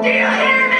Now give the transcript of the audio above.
Do you hear me?